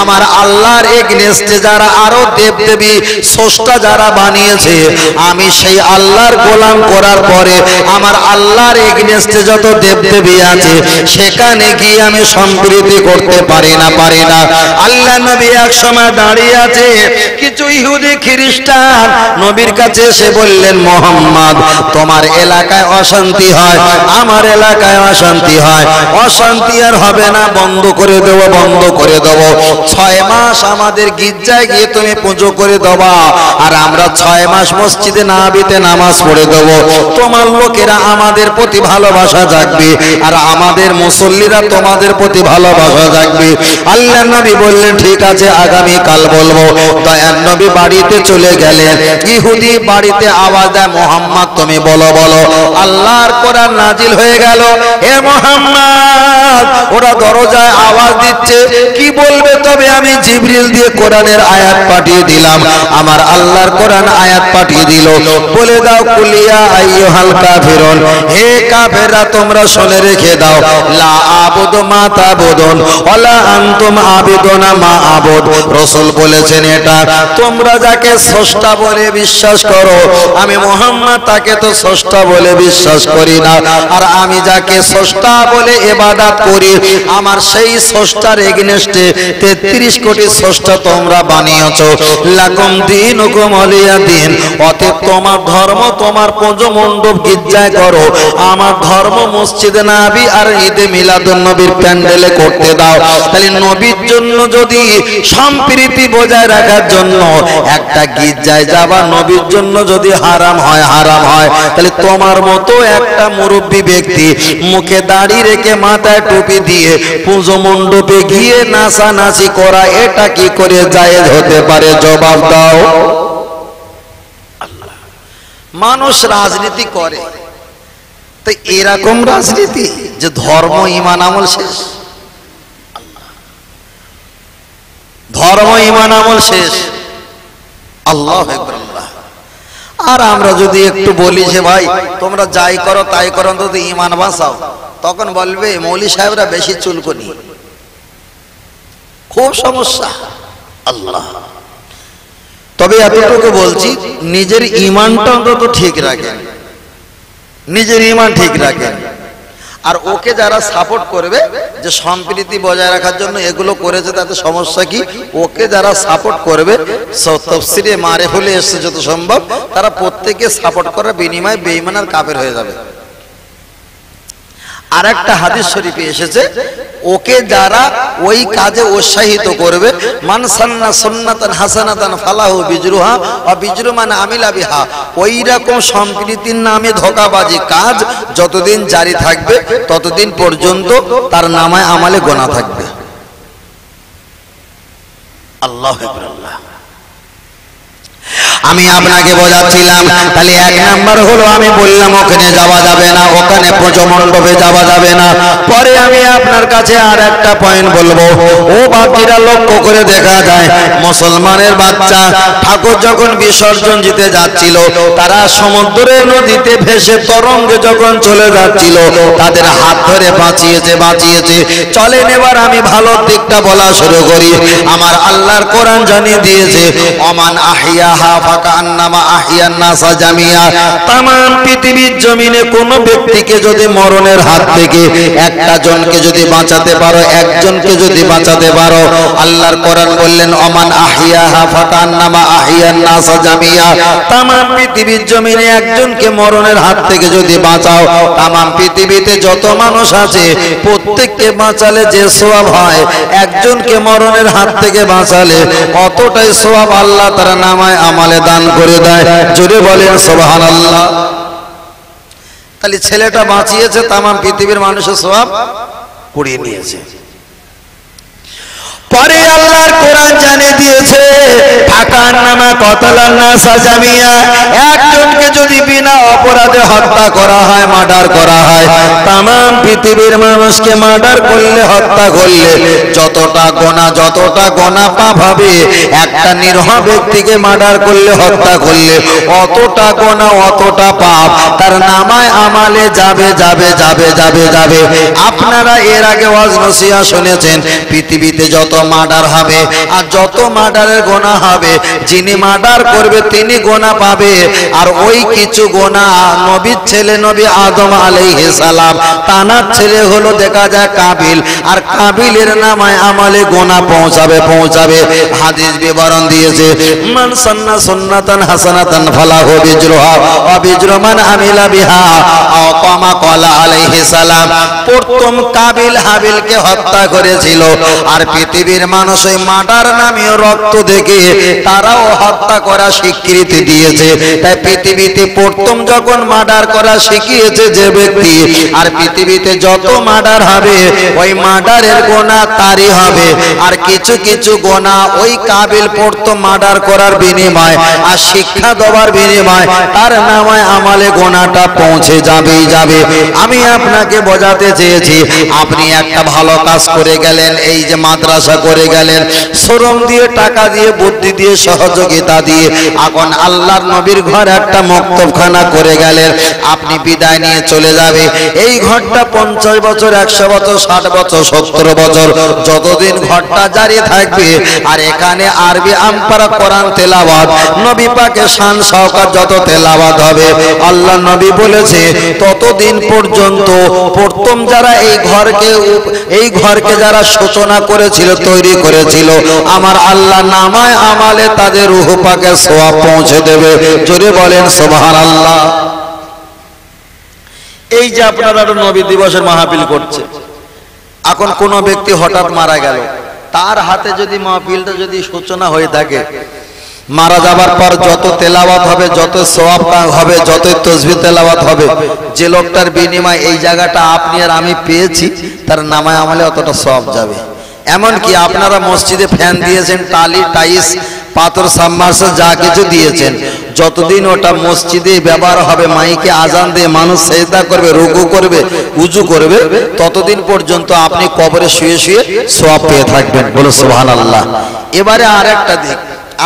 আমার আল্লাহর এগনেস্টে যারা আরও দেবদেবী, স্রষ্টা যারা বানিয়েছে, আমি সেই আল্লাহর গোলাম করার পরে আমার আল্লাহর এগনেস্টে যত দেবদেবী আছে, সেখানে গিয়ে আমি সম্প্রীতি করতে পারি না পারি না। আল্লাহ নবী এক সময় দাঁড়িয়ে আছে, কিছু ইহুদি খ্রিস্টান নবীর কাছে এসে বললেন, মোহাম্মদ, তোমার এলাকায় অশান্তি হয়, আমার এলাকায় অশান্তি হয়, অশান্তি আর হবে না, বন্ধ করে দেবো, বন্ধ করে দেবো। ছয় মাস আমাদের গির্জায় গিয়ে তুমি পুজো করে দেবা। আর আমরা ছয় মাস মসজিদে নাবিতে নামাজ পড়ে দেবো। তোমার লোকেরা আমাদের প্রতি ভালোবাসা জাগবে। আর আমাদের মুসল্লিরা তোমাদের প্রতি ভালোবাসা জাগবে। আল্লাহ নবী বললেন, ঠিক আছে আগামী কাল বলব। দয়ার নবী বাড়িতে চলে গেলেন। ইহুদি বাড়িতে আওয়াজ দেয়, মোহাম্মদ, তুমি বলো বলো। আল্লাহর কোরআন নাজিল হয়ে গেল। হে মোহাম্মদ, ওরা দরজায় আওয়াজ দিচ্ছে। কি বলবে তবে আমি জিবরিল দিয়ে কোরআনের আয়াত পাঠিয়ে দিলাম, আমার আল্লাহর কোরআন আয়াত পাঠিয়ে দিল। বলে দাও কুলিয়া আইয়ুহাল কাফিরুন হে কাফেররা, তোমরা শুনে রেখে দাও, লা আবুদু মা তাবুদুন ওয়ালা আনতুম আবিদুনা মা আবুদ রাসূল বলেছেন এটা। তোমরা যাকে স্রষ্টা বলে বিশ্বাস করো, আমি মোহাম্মদ তাকে তো স্রষ্টা বলে বিশ্বাস করি না। আর আমি যাকে স্রষ্টা বলে এবাদত করি, আমার সেই স্রষ্টার এগনেস্টে তেত্রিশ কোটি স্রষ্টা তোমরা বানিয়েছো। লাকুম দিন হুকুম অলিয়া দিন। অতএব তোমার ধর্ম, তোমার পুজো মণ্ডপ গির্জায় করো। আমার ধর্ম মসজিদে নাবি আর ঈদে মিলাদুন নবীর প্যান্ডেলে করতে দাও। তাহলে নবীর জন্য যদি সম্প্রীতি বজায় রাখার জন্য একটা গির্জায় যাবা, নবীর জন্য যদি হারাম হয় হারাম হয়। তাহলে তোমার মতো একটা মুরব্বী ব্যক্তি মুখে দাড়ি রেখে মাথায় টুপি দিয়ে পুজো মণ্ডপে গিয়ে নাচানাচি করা, এটা কি করে জায়েজ হতে পারে? জবাব দাও। মানুষ রাজনীতি করে। তো এরকম রাজনীতি যে ধর্ম ইমান আমল শেষ। ধর্ম ইমান আমল শেষ। আল্লাহ আর আমরা যদি একটু বলি যে, ভাই, তোমরা যাই করো, তাই করো, অন্তত ইমান বাঁচাও। তখন বলবে, মৌলি সাহেবরা বেশি চুলকনি। খুব সমস্যা। আল্লাহ। তবে এতটুকু বলছি নিজের ইমানটা অন্তত ঠিক রাখেন। নিজের ইমান ঠিক রাখেন। আর ওকে যারা সাপোর্ট করবে যে সম্প্রীতি বজায় রাখার জন্য এগুলো করেছে তাতে সমস্যা কি? ওকে যারা সাপোর্ট করবে তফসিরে মারে হলে এসছে যত সম্ভব তারা প্রত্যেকে সাপোর্ট করার বিনিময়ে বেইমান আর কাপের হয়ে যাবে। আর একটা হাদিস শরীফে এসেছে, ওকে যারা ওই কাজে উৎসাহিত করবে, মান সান্না সুন্নাতান হাসানাতান ফালাহু বিজরুহা ও বিজরু মানে আমিলা বিহা। ওই রকম সম্প্রীতির নামে ধোকাবাজি কাজ যতদিন জারি থাকবে, ততদিন পর্যন্ত তার নামায় আমালে গোনা থাকবে। আল্লাহ আল্লাহ। আমি আপনাকে বোঝাচ্ছিলাম, তাহলে এক নাম্বার হলো আমি বললাম, ওখানে যাওয়া যাবে না, ওখানে প্রজমণ্ডপে যাওয়া যাবে না। পরে আমি আপনার কাছে আর একটা পয়েন্ট বলব। ও বাকিরা লক্ষ্য করে দেখা যায়, মুসলমানের বাচ্চা ঠাকুর যখন বিসর্জন দিতে যাচ্ছিল, তারা সমুদ্রের নদীতে ভেসে তরঙ্গে যখন চলে যাচ্ছিল, তাদের হাত ধরে বাঁচিয়েছে বাঁচিয়েছে। চলেন এবার আমি ভালো দিকটা বলা শুরু করি। আমার আল্লাহর কোরআন জানিয়ে দিয়েছে অমান আহিয়াহা ফাকা আন্নামা আহিয়ান নাসা জামিয়া। তামাম পৃথিবীর জমিনে কোন ব্যক্তিকে যদি মরণের হাত থেকে একটা জনকে যদি বাঁচাতে পারো, একজনকে যদি বাঁচাতে পারো, আল্লাহর কোরআন বললেন অমান আহিয়াহা ফাকা আন্নামা আহিয়ান নাসা জামিয়া। তামাম পৃথিবীর জমিনে একজনকে মরণের হাত থেকে যদি বাঁচাও, তামাম পৃথিবীতে যত মানুষ আছে, প্রত্যেককে বাঁচালে যে সোয়াব হয় একজনকে মরণের হাত থেকে বাঁচালে কতটাই সোয়াব আল্লাহ তারা নামায়, আমালে দান করে দেয়। জোরে বলেন সোহান আল্লাহ তাহলে ছেলেটা বাঁচিয়েছে, তামাম পৃথিবীর মানুষের সোয়াব কুড়িয়ে নিয়েছে। পরে আল্লাহর কোরআন জানিয়ে দিয়েছে ফাঁকা নামা কতলান নাসা জামিয়া। একজনকে যদি বিনা অপরাধে হত্যা করা হয়, মার্ডার করা হয় তাম পৃথিবীর মানুষকে মার্ডার করলে, হত্যা করলে, যতটা গোনা যতটা গোনা পাপ হবে, একটা নিরহ ব্যক্তিকে মার্ডার করলে, হত্যা করলে, অতটা গোনা, অতটা পাপ, তার নামায় আমালে যাবে যাবে যাবে যাবে যাবে। আপনারা এর আগে ওয়াজ নসিহা শুনেছেন, পৃথিবীতে যত মার্ডার হবে। আর যত মার্ডারের গোনা হবে, যিনি মার্ডার করবে, তিনি গোনা পাবে। আর ওই কিছু গোনা নবীর ছেলে নবী আদম সালাম, তানার ছেলে হলো দেখা যায় কাবিল। আর কাবিলের নামায় আমলে গোনা পৌঁছাবে পৌঁছাবে। হাদিস বিবরণ দিয়েছে, মান সান্না সুন্নাতান হাসানাতান ফালাহু বিজরুহা ওয়া বিজরুমান আমিলা বিহা আও কামা ক্বালা আলাইহিস সালাম। প্রথম কাবিল হাবিলকে হত্যা করেছিল। আর পৃথিবীর মানুষ ওই মার্ডার নামে রক্ত দেখে তারাও হত্যা করা স্বীকৃতি দিয়েছে। তাই পৃথিবীতে প্রথম যখন মার্ডার করা শিখিয়েছে যে ব্যক্তি, আর পৃথিবীতে যত মার্ডার হবে, ওই মার্ডারের গোনা তারই হবে। আর কিছু কিছু গোনা ওই কাবিল প্রথম মার্ডার করার বিনিময় আর শিক্ষা দেওয়ার বিনিময়, তার নামায় আমালে গোনাটা পৌঁছে যাবেই যাবে। আমি আপনাকে বোঝাতে চেয়েছি, আপনি একটা ভালো কাজ করে গেলেন, এই যে মাদ্রাসা করে গেলেন। শ্রম দিয়ে, টাকা দিয়ে, বুদ্ধি দিয়ে, সহযোগিতা দিয়ে এখন আল্লাহর নবীর ঘর একটা মক্তবখানা করে গেলেন। আপনি বিদায় নিয়ে চলে যাবে। এই ঘরটা পঞ্চাশ বছর, একশো বছর, ষাট বছর, সত্তর বছর, যতদিন ঘরটা জারি থাকবে। আর এখানে আরবি আমপারা কোরআন তেলাবাদ নবী পাকে শান সহকার যত তেলাবাদ হবে, আল্লাহ নবী বলেছে, ততদিন পর্যন্ত প্রথম যারা এই ঘরকে এই ঘরকে যারা সূচনা করেছিল তৈরি করেছিল। আমার আল্লাহ নামায় আমালে তাদের রুহ পাকে সোয়া পৌঁছে দেবে। জোরে বলেন সোভার আল্লাহ এই যে আপনারা নবী দিবসের মাহফিল করছে, এখন কোন ব্যক্তি হঠাৎ মারা গেল, তার হাতে যদি মাহফিলটা যদি সূচনা হয়ে থাকে, মারা যাবার পর যত তেলাওয়াত হবে, যত সোয়াব হবে যত তসবি তেলাওয়াত হবে, যে লোকটার বিনিময় এই জায়গাটা আপনি আর আমি পেয়েছি, তার নামায় আমলে অতটা সব যাবে। এমনকি আপনারা মসজিদে ফ্যান দিয়েছেন টালি টাইস পাথর সাবমার্সে যা কিছু দিয়েছেন। যতদিন ওটা মসজিদে ব্যবহার হবে মাইকে আজান দিয়ে মানুষ সেজদা করবে রুকু করবে উজু করবে ততদিন পর্যন্ত আপনি কবরে শুয়ে শুয়ে সোয়াব পেয়ে থাকবেন। বলো সুবহানাল্লাহ। এবারে আর একটা দিক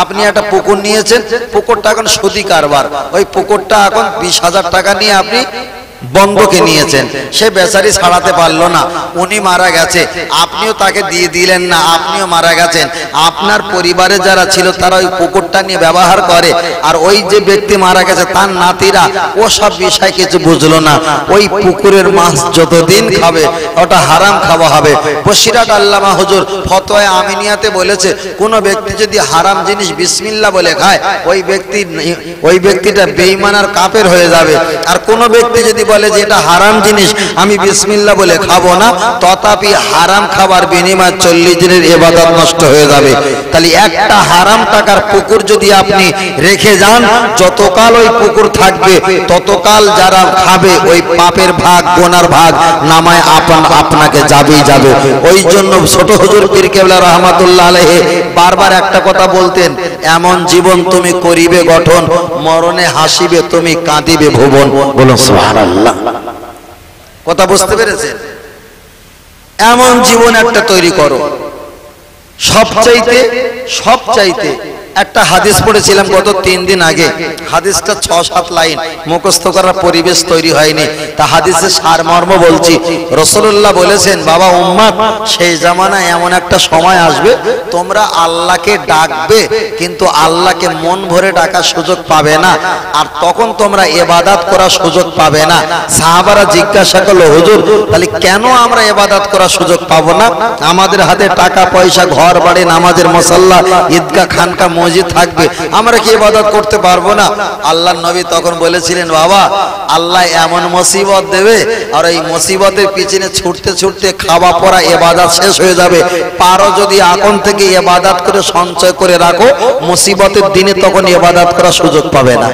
আপনি একটা পুকুর নিয়েছেন পুকুরটা এখন সুদি কারবার ওই পুকুরটা এখন বিশ হাজার টাকা নিয়ে আপনি বন্ধকে নিয়েছেন। সে বেচারি ছাড়াতে পারল না। উনি মারা গেছে। আপনিও তাকে দিয়ে দিলেন না, আপনিও মারা গেছেন। আপনার পরিবারে যারা ছিল, তারা ওই পুকুরটা নিয়ে ব্যবহার করে। আর ওই যে ব্যক্তি মারা গেছে, তার নাতিরা, ও সব বিষয় কিছু বুঝলো না। ওই পুকুরের মাছ যতদিন খাবে, ওটা হারাম খাওয়া হবে। বসিরাট আল্লামা হুজুর ফতোয় আমিনিয়াতে বলেছে, কোন ব্যক্তি যদি হারাম জিনিস বিসমিল্লা বলে খায়, ওই ব্যক্তি ওই ব্যক্তিটা বেঈমান আর কাফের হয়ে যাবে। আর কোন ব্যক্তি যদি বলে যে এটা হারাম জিনিস, আমি বিসমিল্লা বলে খাব না। তথাপি হারাম খাবার বিনিময় চল্লিশ দিনের এবাদত নষ্ট হয়ে যাবে। তাহলে একটা হারাম টাকার পুকুর যদি আপনি রেখে যান, যতকাল ওই পুকুর থাকবে, ততকাল যারা খাবে, ওই পাপের ভাগ, গোনার ভাগ নামায় আপন আপনাকে যাবেই যাবে। ওই জন্য ছোট হুজুর পীর কেবলা রহমাতুল্লাহ আলাইহি বারবার একটা কথা বলতেন এমন জীবন তুমি করিবে গঠন, মরণে হাসিবে তুমি কাঁদিবে ভুবন। কথা বুঝতে পেরেছেন? এমন জীবন একটা তৈরি করো। সব চাইতে সবচাইতে সবচাইতে একটা হাদিস পড়েছিলাম গত তিন দিন আগে। হাদিসটা ছ সাত লাইন। মুখস্থ করার পরিবেশ তৈরি হয়নি। তা হাদিসের সারমর্ম বলছি। রসুল্লাহ বলেছেন, বাবা উম্মাদ সেই জামানায় এমন একটা সময় আসবে, তোমরা আল্লাহকে ডাকবে, কিন্তু আল্লাহকে মন ভরে ডাকার সুযোগ পাবে না। আর তখন তোমরা এবাদাত করার সুযোগ পাবে না। সাহাবারা জিজ্ঞাসা করল, হুজুর, তাহলে কেন আমরা এবাদাত করার সুযোগ পাবো না? আমাদের হাতে টাকা, পয়সা ঘর বাড়ি নামাজের মশাল্লা ঈদগা খানকা, মসজিদ থাকবে, আমরা কি ইবাদত করতে পারব না? আল্লাহ নবী তখন বলেছিলেন, বাবা, আল্লাহ এমন মুসিবত দেবে, আর এই মুসিবতের পিছনে ছুটতে ছুটতে খাওয়া পড়া এবাদত শেষ হয়ে যাবে। পারো যদি এখন থেকে এবাদত করে সঞ্চয় করে রাখো, মুসিবতের দিনে তখন এবাদত করার সুযোগ পাবে না।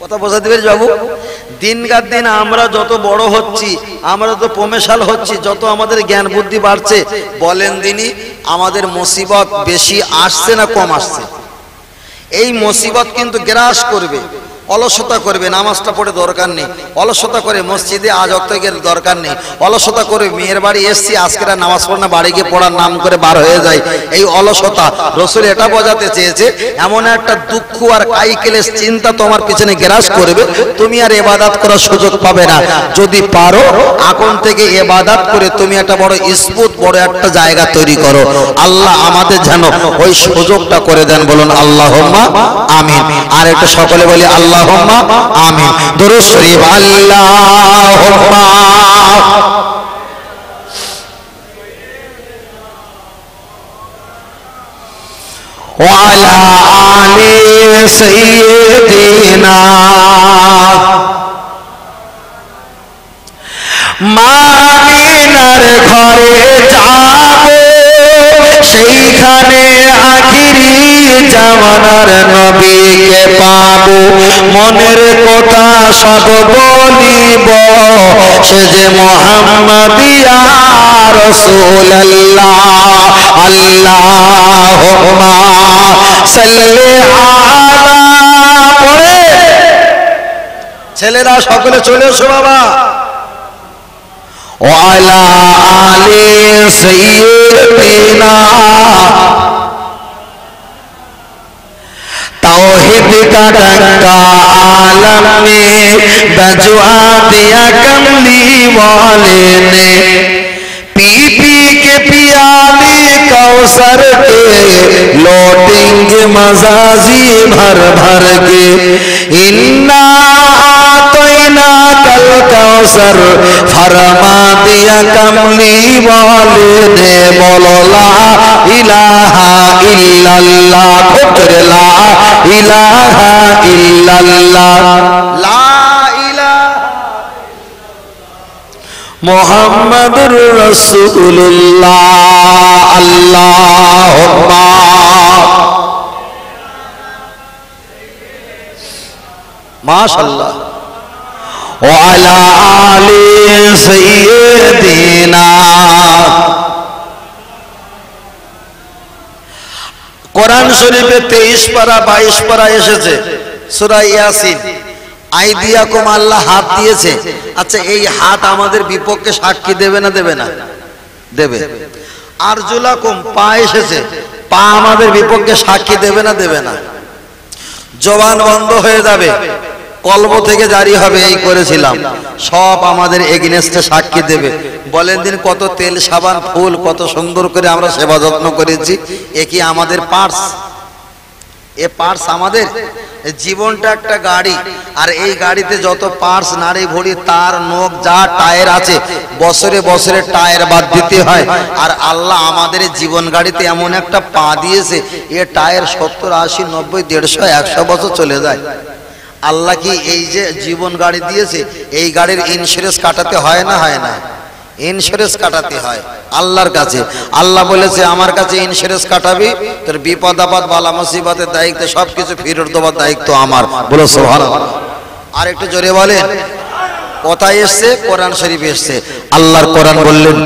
কথা বোঝাতে পেরেছি বাবু? দিনকার দিন আমরা যত বড় হচ্ছি, আমরা তো প্রমেশাল হচ্ছি, যত আমাদের জ্ঞান বুদ্ধি বাড়ছে, বলেন দিনই আমাদের মুসিবত বেশি আসছে না কম আসছে? এই মুসিবত কিন্তু গ্রাস করবে। অলসতা করবে, নামাজটা পড়ে দরকার নেই। অলসতা করে মসজিদে আজ অক্তের দরকার নেই। অলসতা করে মেয়ের বাড়ি এসছি, আজকে নামাজ পড়ে না, বাড়ি গিয়ে পড়ার নাম করে বার হয়ে যায় এই অলসতা, রসুল এটা বোঝাতে চেয়েছে, এমন একটা দুঃখ আর কাইকেলের চিন্তা তোমার পিছনে গ্রাস করবে, তুমি আর এবাদাত করার সুযোগ পাবে না। যদি পারো, এখন থেকে এবাদাত করে তুমি একটা বড় স্পুত বড় একটা জায়গা তৈরি করো। আল্লাহ আমাদের যেন ওই সুযোগটা করে দেন বলুন আল্লাহ আমিন। আর একটা সকলে বলি, আল্লাহ আমিন দরুদ শরীফ আল্লাহুম্মা وعلى آل سيدنا মামিনার ঘরে যাব সেইখানে আখিরি জামানার নবীকে পাব মনের কথা সব বলিব। সে যে মোহাম্মদিয়া রসুল আল্লাহ ছেলেরা সকলে চলে এসো বাবা। ওয়ালা আলে সৈয়দিনা तोहिद का डंका आलम में बजवा दिया कमली वाले ने। पी पी के पियाली कौसर के लौटेंगे मजाजी भर भर के। इन्ना तो इना कल कौसर फरमा দিয়া কামলি বলে দে বললা ইলাহা ইল্লাল্লাহ খুতরে লা ইলাহা ইল্লাল্লাহ। লা রসুল্লাহ আল্লাহ মাশাল্লাহ وعلى آل سيدنا কোরআন শরীফে তেইশ পারা বাইশ পারা এসেছে সুরা ইয়াসিন আইদিয়াকুম আল্লাহ হাত দিয়েছে আচ্ছা এই হাত আমাদের বিপক্ষে সাক্ষী দেবে না দেবে না দেবে আরজুলাকুম পা এসেছে পা আমাদের বিপক্ষে সাক্ষী দেবে না দেবে না জবান বন্ধ হয়ে যাবে কলব থেকে জারি হবে, এই করেছিলাম। সব আমাদের এগেনেস্টে সাক্ষী দেবে। বলেন দিন কত তেল, সাবান, ফুল, কত সুন্দর করে আমরা সেবা যত্ন করেছি। এ কি আমাদের পার্স? এ পার্স আমাদের? জীবনটা একটা গাড়ি। আর এই গাড়িতে যত পার্স নারী ভরি তার, নখ, যা টায়ার আছে, বছরে বছরে টায়ার বাদ দিতে হয়। আর আল্লাহ আমাদের জীবন গাড়িতে এমন একটা পা দিয়েছে, এ টায়ার সত্তর, আশি, নব্বই, দেড়শো, একশো বছর চলে যায়। আল্লাহ কি এই যে জীবন গাড়ি দিয়েছে, এই গাড়ির ইন্স্যুরেন্স কাটাতে হয় না হয় না? ইন্স্যুরেন্স কাটাতে হয়, আল্লাহর কাছে। আল্লাহ বলেছে, আমার কাছে ইন্স্যুরেন্স কাটাবি, তোর বিপদ আপদ, বালা মুসিবতের দায়িত্ব, সবকিছু ফেরত দেওয়ার দায়িত্ব আমার। বলো সোহান আর একটু জোরে বলেন। কোথায় এসছে? কোরআন শরীফ এসছে। আল্লাহর কোরআন বললেন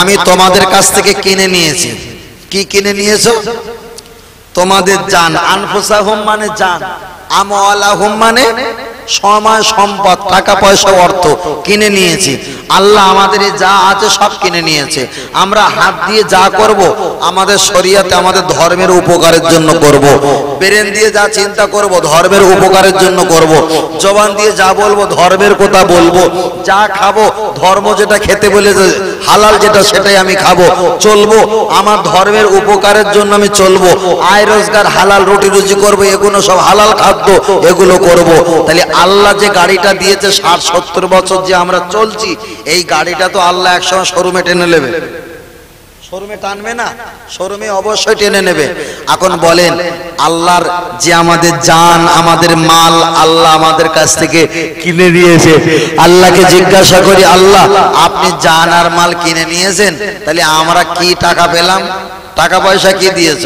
আমি তোমাদের কাছ থেকে কিনে নিয়েছি। কি কিনে নিয়েছো? তোমাদের জান আনফুসাহুম মানে জান আমওয়ালাহুম মানে সময় সম্পদ, টাকা পয়সা, অর্থ কিনে নিয়েছি। আল্লাহ আমাদের যা আছে সব কিনে নিয়েছে। আমরা হাত দিয়ে যা করব, আমাদের শরিয়াতে আমাদের ধর্মের উপকারের জন্য করব। ব্রেন দিয়ে যা চিন্তা করব, ধর্মের উপকারের জন্য করব। জবান দিয়ে যা বলব, ধর্মের কথা বলব। যা খাব, ধর্ম যেটা খেতে বলেছে, হালাল যেটা সেটাই আমি খাব। চলবো, আমার ধর্মের উপকারের জন্য আমি চলবো। আয় রোজগার, হালাল রুটি রুজি করব, এগুলো সব হালাল খাদ্য, এগুলো করব। তাহলে আল্লাহ যে গাড়িটা দিয়েছে ষাট সত্তর বছর যে আমরা চলছি এই গাড়িটা তো আল্লাহ একসময় শোরুমে টেনে নেবে। শোরুমে টানবে না শোরুমে অবশ্যই টেনে নেবে। এখন বলেন আল্লাহর যে আমাদের জান আমাদের মাল আল্লাহ আমাদের কাছ থেকে কিনে নিয়েছে। আল্লাহকে জিজ্ঞাসা করি আল্লাহ আপনি জান আর মাল কিনে নিয়েছেন? তাহলে আমরা কি টাকা পেলাম? টাকা পয়সা কি দিয়েছ?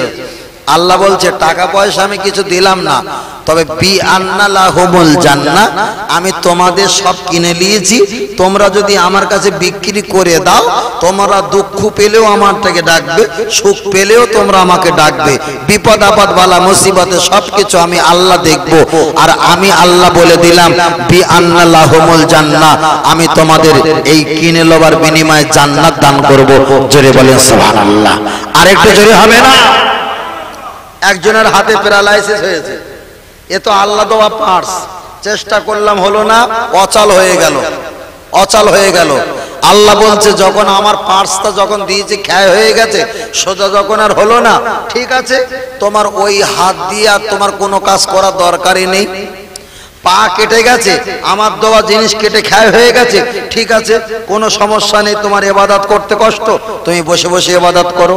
আল্লাহ বলছে, টাকা পয়সা আমি কিছু দিলাম না, তবে বি আন্না লাহুমুল জান্না আমি তোমাদের সব কিনে নিয়েছি, তোমরা যদি আমার কাছে বিক্রি করে দাও, তোমরা দুঃখ পেলেও আমার থেকে ডাকবে, সুখ পেলেও তোমরা আমাকে ডাকবে, বিপদ আপদ বালা মুসিবতে সবকিছু আমি আল্লাহ দেখব, আর আমি আল্লাহ বলে দিলাম, বি আন্না লাহুমুল জান্না আমি তোমাদের এই কিনে লবার বিনিময়ে জান্নাত দান করব, জোরে বলেন সুবহানাল্লাহ। আর একটু জোরে হবে না? একজনের হাতে প্যারালাইসিস হয়েছে। এ তো আল্লাহ দেওয়া পার্স। চেষ্টা করলাম, হলো না, অচাল হয়ে গেল। অচাল হয়ে গেল। আল্লাহ বলছে, যখন আমার পার্সটা যখন দিয়েছে, ক্ষয় হয়ে গেছে, সোজা যখন আর হলো না, ঠিক আছে, তোমার ওই হাত দিয়ে আর তোমার কোনো কাজ করার দরকারই নেই। পা কেটে গেছে, আমার দেওয়া জিনিস কেটে ক্ষয় হয়ে গেছে, ঠিক আছে, কোনো সমস্যা নেই, তোমার এবাদাত করতে কষ্ট, তুমি বসে বসে এবাদাত করো।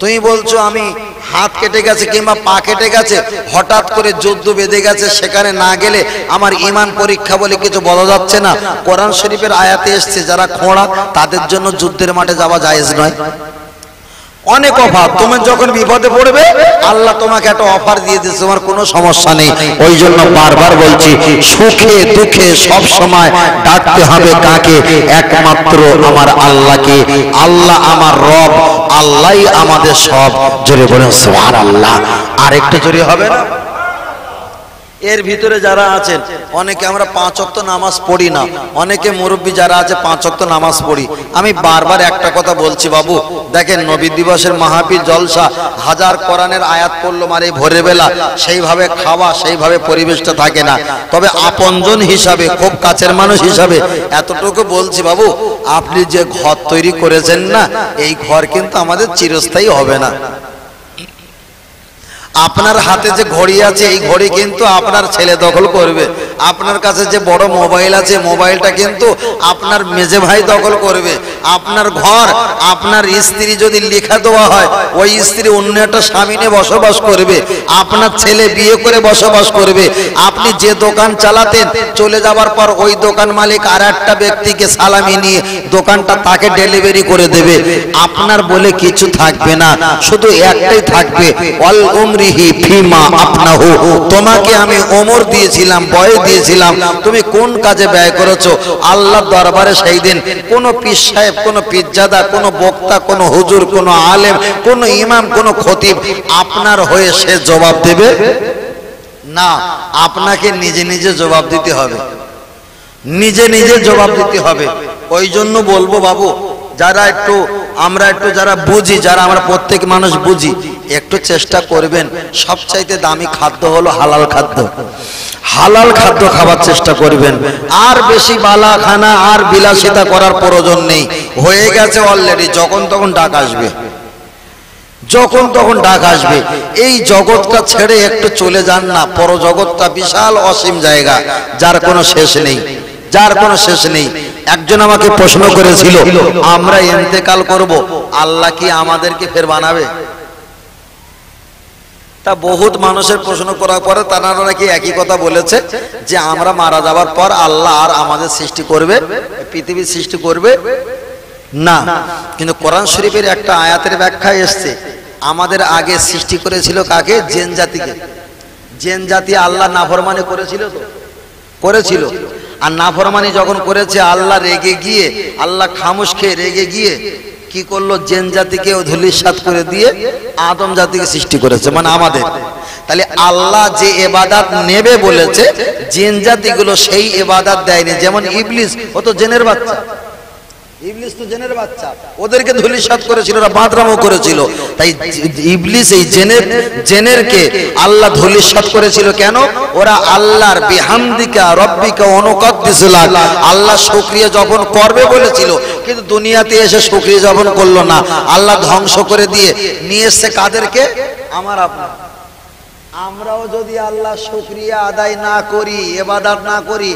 তুমি বলছো, আমি হাত কেটে গেছে কিংবা পা কেটে গেছে, হঠাৎ করে যুদ্ধ বেঁধে গেছে, সেখানে না গেলে আমার ইমান পরীক্ষা বলে কিছু বলা যাচ্ছে না। কোরআন শরীফের আয়াতে এসছে, যারা খোঁড়া, তাদের জন্য যুদ্ধের মাঠে যাওয়া জায়েজ নয়। অনেক অফার, তুমি যখন বিপদে পড়বে, আল্লাহ তোমাকে একটা অফার দিয়ে দিচ্ছে তোমার কোনো সমস্যা নেই। ওই জন্য বারবার বলছি, সুখে দুঃখে সব সময় ডাকতে হবে কাকে? একমাত্র আমার আল্লাহকে। আল্লাহ আমার রব আল্লাহই আমাদের সব। জোরে বলেন সুবহানাল্লাহ। আরেকটা জোরে হবে না? এর ভিতরে যারা আছেন, অনেকে আমরা পাঁচ অক্ত নামাজ পড়ি না। অনেকে মুরব্বী যারা আছে, পাঁচ অক্ত নামাজ পড়ি। আমি বারবার একটা কথা বলছি বাবু, দেখেন নবী দিবসের মাহাবীর জলসা, হাজার কোরআনের আয়াত পড়ল মারে ভোরে বেলা সেইভাবে খাওয়া, সেইভাবে পরিবেশটা থাকে না। তবে আপনজন হিসাবে, খুব কাছের মানুষ হিসাবে, এতটুকু বলছি বাবু, আপনি যে ঘর তৈরি করেছেন না, এই ঘর কিন্তু আমাদের চিরস্থায়ী হবে না। আপনার হাতে যে ঘড়ি আছে, এই ঘড়ি কিন্তু আপনার ছেলে দখল করবে। আপনার কাছে যে বড় মোবাইল আছে, মোবাইলটা কিন্তু আপনার মেজে ভাই দখল করবে। আপনার ঘর, আপনার স্ত্রী যদি লেখা দেওয়া হয়, ওই স্ত্রী অন্য একটা স্বামী নিয়ে বসবাস করবে। আপনার ছেলে বিয়ে করে বসবাস করবে। আপনি যে দোকান চালাতেন, চলে যাওয়ার পর ওই দোকান মালিক আর একটা ব্যক্তিকে সালামি নিয়ে দোকানটা তাকে ডেলিভারি করে দেবে। আপনার বলে কিছু থাকবে না, শুধু একটাই থাকবে অল তোমাকে আমি ওমর দিয়েছিলাম বয়স দিয়েছিলাম। তুমি কোন কাজে ব্যয় করেছ? আল্লাহ দরবারে সেই দিন কোন পীর সাহেব, কোন পীরজাদা, কোন বক্তা, কোন হুজুর, কোন আলেম, কোন ইমাম, কোন খতিব আপনার হয়ে সে জবাব দেবে? না, আপনাকে নিজে নিজে জবাব দিতে হবে। নিজে নিজে জবাব দিতে হবে। ওই জন্য বলব বাবু, যারা একটু, আমরা একটু যারা বুঝি, যারা আমরা প্রত্যেক মানুষ বুঝি একটু চেষ্টা করবেন। সবচাইতে দামি খাদ্য হলো হালাল খাদ্য। হালাল খাদ্য খাবার চেষ্টা করবেন। আর বেশি বালা খানা আর বিলাসিতা করার প্রয়োজন নেই। হয়ে গেছে অলরেডি যখন তখন ডাক আসবে। যখন তখন ডাক আসবে। এই জগৎটা ছেড়ে একটু চলে যান না। পর জগৎটা বিশাল অসীম জায়গা, যার কোনো শেষ নেই। যার কোনো শেষ নেই। একজন আমাকে প্রশ্ন করেছিল, আমরা ইন্তেকাল করব, আল্লাহ কি আমাদেরকে ফের বানাবে? তা বহুত মানুষের প্রশ্ন করার পরে তারা নাকি একই কথা বলেছে যে আমরা মারা যাওয়ার পর আল্লাহ আর আমাদের সৃষ্টি করবে, পৃথিবীর সৃষ্টি করবে? না। কিন্তু কোরআন শরীফের একটা আয়াতের ব্যাখ্যা এসছে, আমাদের আগে সৃষ্টি করেছিল কাকে? জেন জাতিকে। জেন জাতি আল্লাহ নাফরমানি করেছিল তো? করেছিল। আর নাফরমানি যখন করেছে, আল্লাহ রেগে গিয়ে, আল্লাহ খামুশ খেয়ে রেগে গিয়ে কি করল? জেন জাতিকে ধুলিসাত করে দিয়ে আদম জাতিকে সৃষ্টি করেছে মানে আমাদের। তাহলে আল্লাহ যে এবাদাত নেবে বলেছে, জেন জাতিগুলো সেই এবাদাত দেয়নি। যেমন ইবলিস, ও তো জেনের বাচ্চা। ইবলিস তো জেনের বাচ্চা। ওদেরকে ধুলিসাত করেছিল, ওরা করেছিল। তাই ইবলিস এই জেনের, জেনেরকে আল্লাহ ধুলিসাত করেছিল কেন? ওরা আল্লাহর বিহামদিকা, রব্বিকা অনুকদ্দিসুলাক আল্লাহ শুকরিয়া যখন করবে বলেছিল, কিন্তু দুনিয়াতে এসে শুকরিয়া যখন করল না। আল্লাহ ধ্বংস করে দিয়ে নিয়ে এসছে কাদেরকে? আমার আপনার। আমরাও যদি আল্লাহ শুক্রিয়া আদায় না করি, এবাদাত না করি,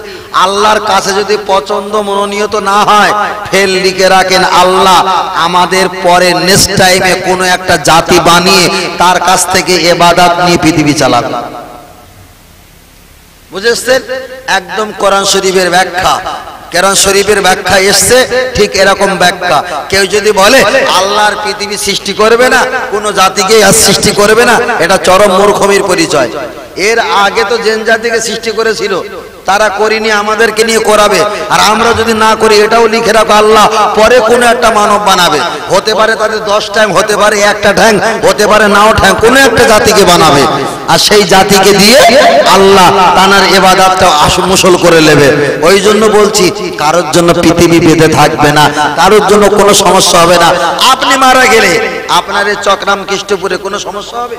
আল্লাহর কাছে যদি পছন্দ মনোনীয়ত না হয় ফেল লিখে রাখেন, আল্লাহ আমাদের পরে নেক্সট টাইমে কোনো একটা জাতি বানিয়ে তার কাছ থেকে এবাদাত নিয়ে পৃথিবী চালাবে। বুঝেছেন? একদম কোরআন শরীফের ব্যাখ্যা। কেরান শরীফের ব্যাখ্যা এসছে, ঠিক এরকম ব্যাখ্যা। কেউ যদি বলে, আল্লাহর পৃথিবী সৃষ্টি করবে না, কোন জাতিকে আর সৃষ্টি করবে না, এটা চরম মূর্খমির পরিচয়। এর আগে তো জেন জাতিকে সৃষ্টি করেছিল। তারা করিনি, আমাদেরকে নিয়ে করাবে। আর আমরা যদি না করি, এটাও লিখে রাখো, আল্লাহ পরে কোনো একটা মানব বানাবে। হতে পারে তাদের দশ ট্যাং হতে পারে একটা ঠ্যাং, হতে পারে নাও ঠ্যাং, কোনো একটা জাতিকে বানাবে। আর সেই জাতিকে দিয়ে আল্লাহ তানার এবাদাতটা মুসল করে নেবে। ওই জন্য বলছি, কারোর জন্য পৃথিবী বেঁধে থাকবে না, কারোর জন্য কোনো সমস্যা হবে না। আপনি মারা গেলে আপনার এই চক্রাম খ্রিস্টপুরে কোনো সমস্যা হবে?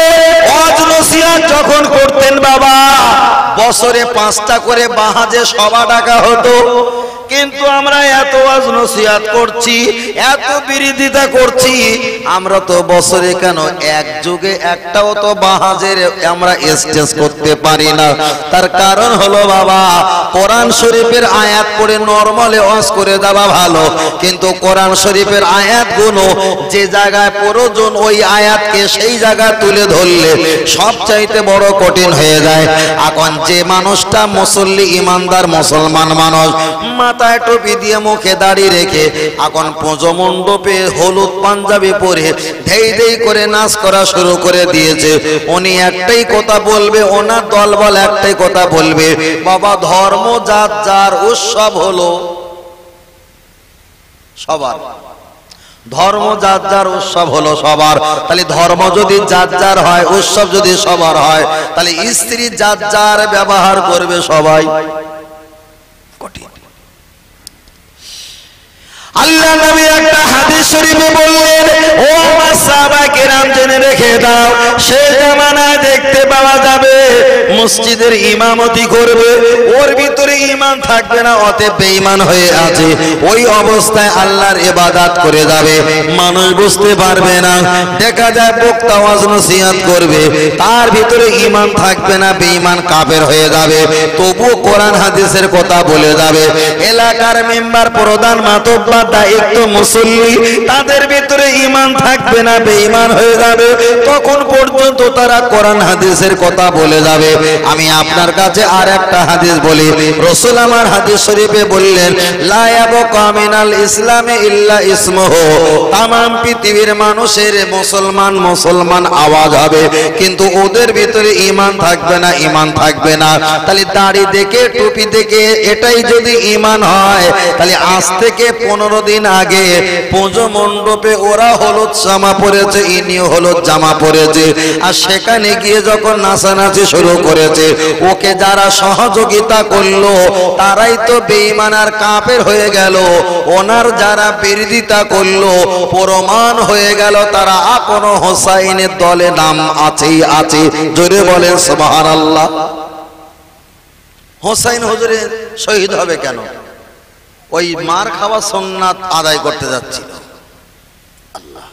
নসিহত যখন করতেন বাবা বছরে পাঁচটা করে বাহাজে সভা ডাকা হতো। কিন্তু আমরা এত ওয়াজ নসিহত করছি, এত বিরোধিতা করছি, আমরা তো বছরে কেন এক যুগে একটাও তো বাহাজের আমরা স্টেজ করতে পারি না। তার কারণ হলো বাবা, কোরআন শরীফের আয়াত পড়ে নরমালে ওয়াজ করে দেওয়া ভালো, কিন্তু কোরআন শরীফের আয়াতগুলো যে জায়গায় প্রয়োজন ওই আয়াতকে সেই জায়গায় তুলে ধরলে সবচাইতে বড় কঠিন হয়ে যায়। এখন যে মানুষটা মুসল্লি, ইমানদার, মুসলমান মানুষ মাথায় টুপি দিয়ে মুখে দাড়ি রেখে এখন পুজো মণ্ডপে হলুদ পাঞ্জাবি পরে ধেই ধেই করে নাচ করা শুরু করে দিয়েছে। উনি একটাই কথা বলবে, ওনার দলবল একটাই কথা বলবে, বাবা, ধর্ম জাত যার উৎসব হলো সবার। ধর্ম যার যার উৎসব হলো সবার। তাহলে ধর্ম যদি যার যার হয়, উৎসব যদি সবার হয়, তাহলে স্ত্রী যার যার ব্যবহার করবে সবাই। আল্লাহ নবী একটা হাদিস শরীফে বললেন, ও আমার সাহাবা কেরাম, জেনে রেখে দাও, সে জামানায় দেখতে পাওয়া যাবে, মসজিদের ইমামতি করবে, ওর ভিতরে ইমান থাকবে না অতে বেঈমান হয়ে আছে। ওই অবস্থায় আল্লাহর ইবাদত করে যাবে, মানুষ বুঝতে পারবে না। দেখা যায় বক্তা ওয়াজ নসিহত করবে, তার ভিতরে ইমান থাকবে না, বেঈমান কাফের হয়ে যাবে। তবু কোরআন হাদিসের কথা বলে যাবে। এলাকার মেম্বার, প্রধান মাতব্বা দায়িত্ব মুসল্লি, তাদের ভিতরে ইমান থাকবে না, বেঈমান হয়ে যাবে। তখন পর্যন্ত তারা কোরআন হাদিসের কথা বলে যাবে। আমি আপনার কাছে আর একটা হাদিস বলি। রসুল আমার হাদিস শরীফে বললেন ইসলামে ইল্লা ইসমহ। তাম পৃথিবীর মানুষের মুসলমান মুসলমান আওয়াজ হবে, কিন্তু ওদের ভিতরে ইমান থাকবে না ইমান থাকবে না। তাহলে দাড়ি দেখে, টুপি দেখে, এটাই যদি ইমান হয়, তাহলে আজ থেকে পনেরো দিন আগে পুজো মণ্ডপে ওরা হলুদ জামা পরেছে, ইনিও হলুদ জামা পরেছে। আর সেখানে গিয়ে যখন নাচানাচি শুরু করেছে, ওকে যারা সহযোগিতা করল, তারাই তো বেঈমান আর কাপের হয়ে গেল। ওনার যারা বিরোধিতা করল, প্রমাণ হয়ে গেল তারা আপন হোসাইনের দলে নাম আছেই আছে। জোরে বলেন, সুবহানাল্লাহ। হোসাইন হুজুরে শহীদ হবে কেন? ওই মার খাওয়া সোমনাথ আদায় করতে যাচ্ছিল। আল্লাহ।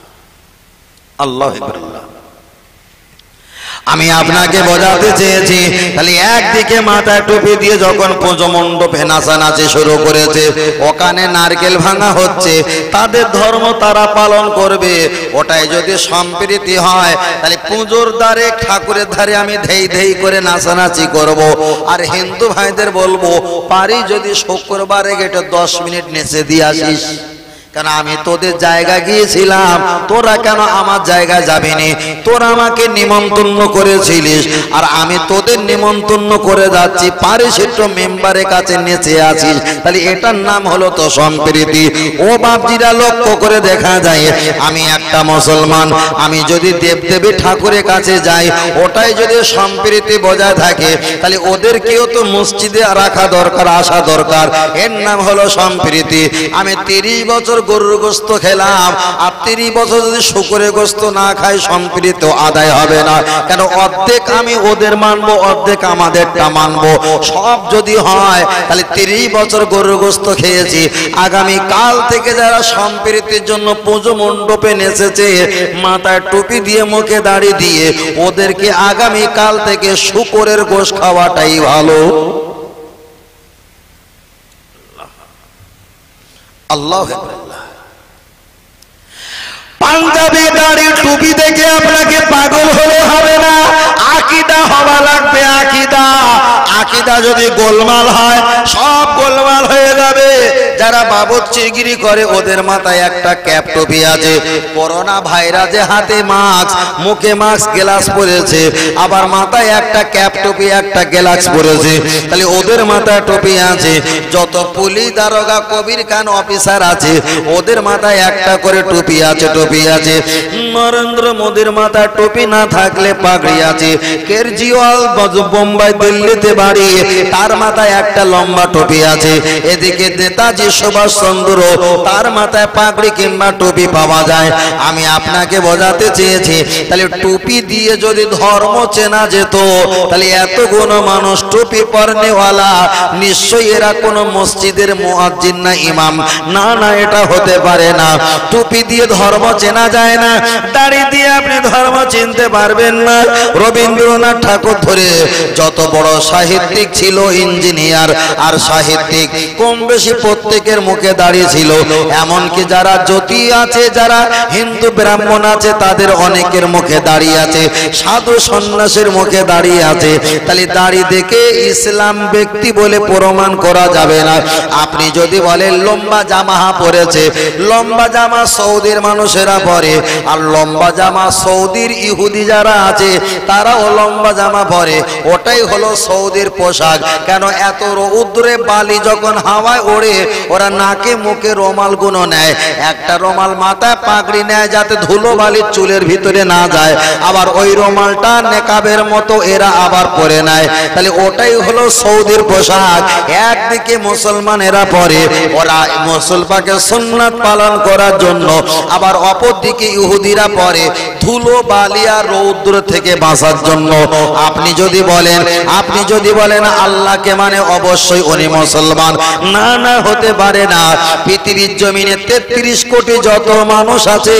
আল্লাহ আল্লাহ। আমি আপনাকে বোঝাতে চেয়েছি তাহলে একদিকে মাথায় টুপি দিয়ে যখন পুজো মণ্ডপে নাচানাচি শুরু করেছে ওখানে নারকেল ভাঙা হচ্ছে তাদের ধর্ম তারা পালন করবে। ওটাই যদি সম্প্রীতি হয় তাহলে পুজোর দ্বারে ঠাকুরের ধারে আমি ধেই ধেই করে নাচানাচি করব। আর হিন্দু ভাইদের বলব পারি যদি শুক্রবারে গেটে দশ মিনিট নেচে দিয়ে আসিস। কেন আমি তোদের জায়গা গিয়েছিলাম? তোরা কেন আমার জায়গায় যাবি নি তোরা আমাকে নিমন্ত্রণ করেছিলিস। আর আমি তোদের নিমন্ত্রণ করে যাচ্ছি। পারিস একটু মেম্বারের কাছে নেচে আছিস। তাহলে এটার নাম হলো তো সম্প্রীতি। ও বাপজিরা লক্ষ্য করে দেখা যায়, আমি একটা মুসলমান। আমি যদি দেবদেবী ঠাকুরের কাছে যাই, ওটাই যদি সম্প্রীতি বজায় থাকে, তাহলে ওদেরকেও তো মসজিদে রাখা দরকার, আসা দরকার। এর নাম হলো সম্প্রীতি। আমি তিরিশ বছর বছর গরুর গোস্ত খেলাম। আর তিরিশ বছর যদি শুকুরের গোস্ত না খাই, সম্পৃক্ত আদায় হবে না। কেন অর্ধেক আমি ওদের মানবো, অর্ধেক আমাদেরটা মানবো। সব যদি হয়, তাহলে তিরিশ বছর গরুর গোস্ত খেয়েছি। আগামী কাল থেকে যারা সম্প্রীতির জন্য পুজো মণ্ডপে নেচেছে, মাথায় টুপি দিয়ে মুখে দাড়ি দিয়ে, ওদেরকে আগামী কাল থেকে শুকরের গোশ খাওয়াটাই ভালো। আল্লাহ পাঞ্জাবি দাড়ি টুপি দেখে আপনাকে পাগল হলে হবে না আকিদা হওয়া লাগবে আকিদা আকিদা যদি গোলমাল হয় সব গোলমাল হয়ে যাবে। যারা বাবদ চিগিরি করে, ওদের মাথায় একটা ক্যাপ টুপি আছে। করোনা ভাইরাসে হাতে মাস্ক, মুখে মাস্ক, গ্লাস পরেছে। আবার মাথায় একটা ক্যাপ টুপি, একটা গ্লাস পরেছে। তাহলে ওদের মাথায় টুপি আছে। যত পুলিশ দারোগা, কবির খান অফিসার আছে, ওদের মাথায় একটা করে টুপি আছে টুপি আছে। নরেন্দ্র মোদীর মাথায় টুপি না থাকলে পাগড়ি আছে। কেজরিওয়াল বোম্বাই দিল্লিতে বাড়ি তার মাথায় একটা লম্বা টুপি আছে। এদিকে নেতাজি সুভাষ চন্দ্র, তার মাথায় পাগড়ি কিংবা টুপি পাওয়া যায়। আমি আপনাকে বোঝাতে চেয়েছি, তাহলে টুপি দিয়ে যদি ধর্ম চেনা যেত, তাহলে এতগুলো মানুষ টুপি পরনেওয়ালা, নিশ্চয়ই এরা কোনো মসজিদের মুয়াজ্জিন না ইমাম। না না, এটা হতে পারে না। টুপি দিয়ে ধর্ম চেনা যায় না, দাড়ি দিয়ে আপনি ধর্ম চিনতে পারবেন না। রবীন্দ্রনাথ ঠাকুর ধরে যত বড় সাহিত্যিক ছিল ইঞ্জিনিয়ার, আর সাহিত্যিক কম বেশি প্রত্যেকের মুখে দাঁড়িয়ে ছিল। এমনকি যারা জ্যোতি আছে, যারা হিন্দু, ব্রাহ্মণ আছে, তাদের অনেকের মুখে দাঁড়িয়ে আছে। সাধু সন্ন্যাসের মুখে দাঁড়িয়ে আছে। তাহলে দাড়ি দেখে ইসলাম ব্যক্তি বলে প্রমাণ করা যাবে না। আপনি যদি বলেন, লম্বা জামা পরেছে। লম্বা জামা সৌদির মানুষেরা পরে। আর লম্বা জামা সৌদির ইহুদি যারা আছে, তারাও লম্বা জামা পরে। ওটাই হলো সৌদির পোশাক। কেন এত রৌদ্রে বালি যখন হাওয়ায় ওড়ে ওরা নাকে মুখে রোমাল গুনো নেয়। একটা রোমাল মাথায় পাগড়ি নেয় যাতে ধুলো বালির চুলের ভিতরে না যায়। আবার ওই রোমালটা নেকাবের মতো এরা আবার পরে নেয়। তাহলে ওটাই হলো সৌদির পোশাক। একদিকে মুসলমান এরা পরে, ওরা মুসলমানকে সুন্নাত পালন করার জন্য। আবার অপর দিকে ইহুদিরা পরে। ধুলো, বালিয়া, রৌদ্র থেকে বাঁচার জন্য। আপনি যদি বলেন, আপনি যদি বলেন, আল্লাহকে মানে অবশ্যই উনি মুসলমান। না না, হতে পারে না। পৃথিবীর জমিনে তেত্রিশ কোটি যত মানুষ আছে,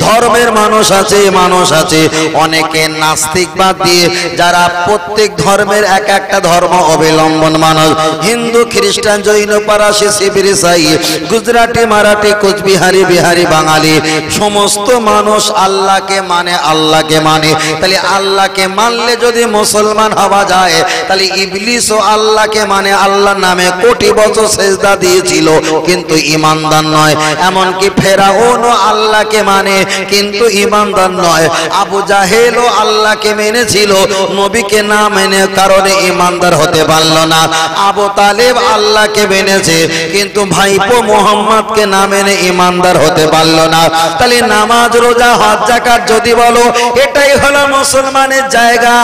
ধর্মের মানুষ আছে মানুষ আছে। অনেকে নাস্তিক বাদ দিয়ে যারা প্রত্যেক ধর্মের এক একটা ধর্ম অবলম্বন মানুষ। হিন্দু, খ্রিস্টান, জৈন পারাসি শিবির সাই গুজরাটি, মারাঠি, কোচবিহারি, বিহারি, বাঙালি, সমস্ত মানুষ আল্লাহকে মানে আল্লাহকে মানে। তাহলে আল্লাহকে মানলে যদি মুসলমান হওয়া যায়, তাহলে ইবলিস ও আল্লাহকে মানে আল্লাহ নামে কোটি বছর সেজদা দিয়েছিল, কিন্তু ইমানদার নয়। এমনকি ফেরাউন ও আল্লাহকে মানে কিন্তু ইমানদার নয়। আবু জাহেল ও আল্লাহকে মেনেছিল, নবীকে না মেনে কারণে ইমানদার হতে পারল না। আবু তালেব আল্লাহকে মেনেছে, কিন্তু ভাইপো মোহাম্মদকে না মেনে ইমানদার হতে পারল না। তাহলে নামাজ, রোজা, হজ জাকাত যদি বলো, এটাই হলো মুসলমানের জায়গা,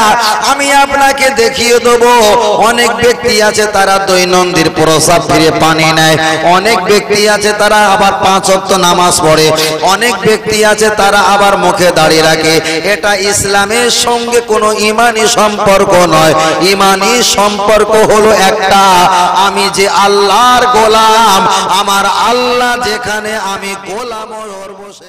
আমি আপনাকে দেখিয়ে দেব। অনেক ব্যক্তি আছে তারা দৈনন্দিন প্রসাব ফিরে পানি নেয়। অনেক ব্যক্তি আছে তারা আবার পাঁচ অক্ত নামাজ পড়ে। অনেক ব্যক্তি আছে তারা আবার মুখে দাঁড়িয়ে রাখে। এটা ইসলামের সঙ্গে কোনো ইমানি সম্পর্ক নয়। ইমানি সম্পর্ক হলো একটা, আমি যে আল্লাহর গোলাম, আমার আল্লাহ যেখানে আমি গোলাম ওর বসে